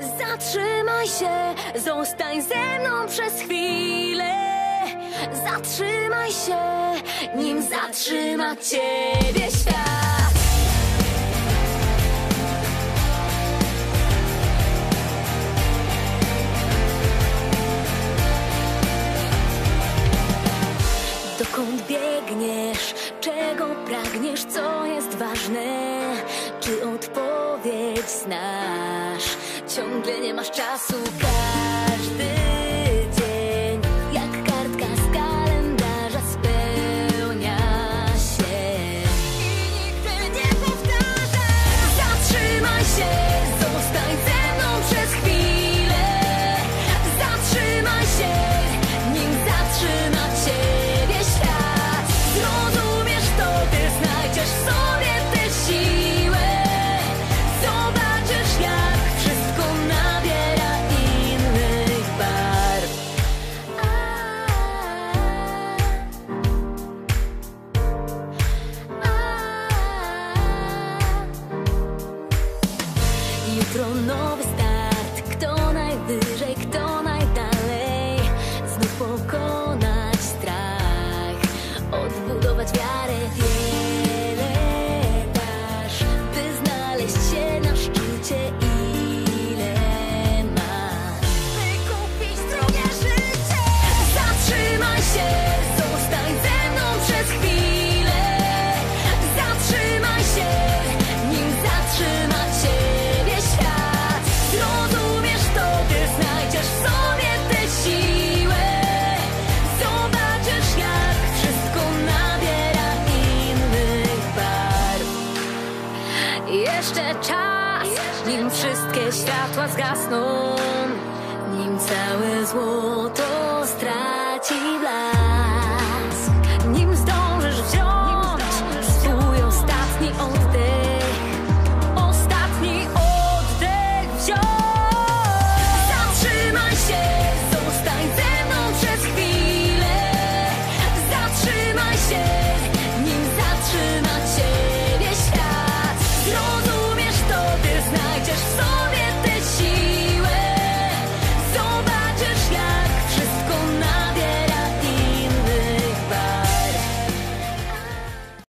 Zatrzymaj się, zostań ze mną przez chwilę. Zatrzymaj się, nim zatrzyma ciebie świat. Dokąd biegniesz? Czego pragniesz? Co jest ważne? Czy odpowiedź znasz? Ciągle nie masz czasu. Każdy Jutro nowy start, kto najwyżej, kto najdalej? Znów pokonać wszystkie światła zgasną Nim całe złoto